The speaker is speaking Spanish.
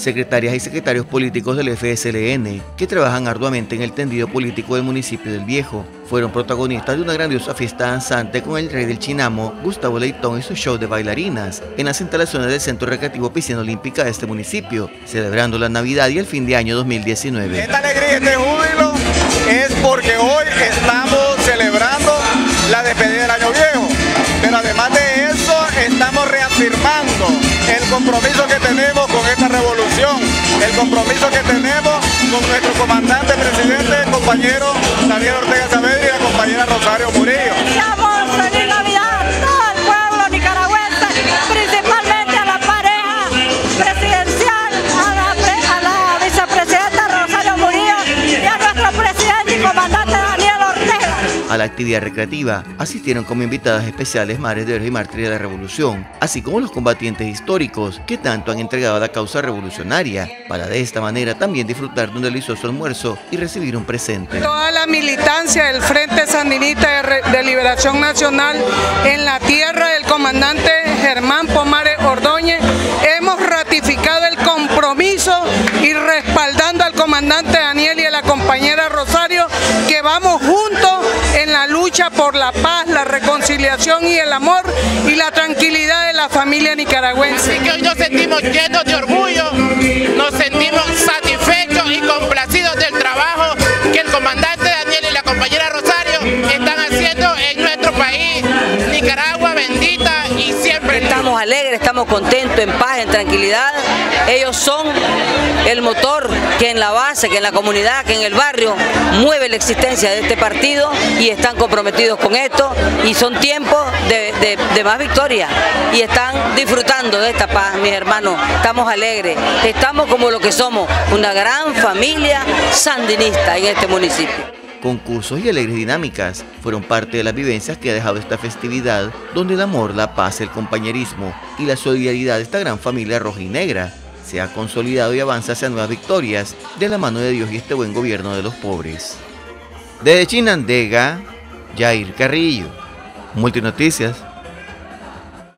secretarias y secretarios políticos del FSLN, que trabajan arduamente en el tendido político del municipio del Viejo, fueron protagonistas de una grandiosa fiesta danzante con el rey del Chinamo, Gustavo Leitón y su show de bailarinas, en las instalaciones del Centro Recreativo Piscina Olímpica de este municipio, celebrando la Navidad y el fin de año 2019. Esta alegría, este júbilo es porque hoy estamos celebrando la despedida del año viejo, pero además de eso estamos reafirmando el compromiso compromiso que tenemos con nuestro comandante, presidente, compañero Daniel Ortega Saavedra A la actividad recreativa asistieron como invitadas especiales madres de héroes y mártires de la revolución, así como los combatientes históricos que tanto han entregado a la causa revolucionaria, para de esta manera también disfrutar de un delicioso almuerzo y recibir un presente. Toda la militancia del Frente Sandinista de, Liberación Nacional en la tierra del comandante Germán Pomares Ordóñez, hemos ratificado el compromiso y respaldando al comandante Daniel y a la compañera Rosario que vamos por la paz, la reconciliación y el amor y la tranquilidad de la familia nicaragüense. Así que hoy nos sentimos llenos de orgullo, nos sentimos satisfechos y complacidos del trabajo que el comandante Daniel y la compañera Rosario Alegres, estamos contentos, en paz, en tranquilidad. Ellos son el motor que en la base, que en la comunidad, que en el barrio mueve la existencia de este partido y están comprometidos con esto y son tiempos de, de más victoria y están disfrutando de esta paz, mis hermanos. Estamos alegres, estamos como lo que somos, una gran familia sandinista en este municipio. Concursos y alegres dinámicas fueron parte de las vivencias que ha dejado esta festividad, donde el amor, la paz, el compañerismo y la solidaridad de esta gran familia roja y negra se ha consolidado y avanza hacia nuevas victorias de la mano de Dios y este buen gobierno de los pobres. Desde Chinandega, Jair Carrillo, Multinoticias.